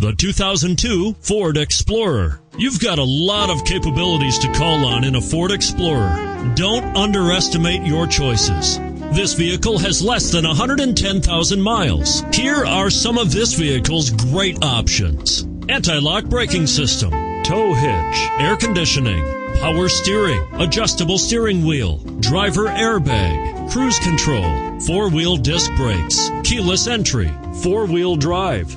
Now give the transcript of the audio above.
The 2002 Ford Explorer. You've got a lot of capabilities to call on in a Ford Explorer. Don't underestimate your choices. This vehicle has less than 110,000 miles. Here are some of this vehicle's great options. Anti-lock braking system, tow hitch, air conditioning, power steering, adjustable steering wheel, driver airbag, cruise control, four-wheel disc brakes, keyless entry, four-wheel drive.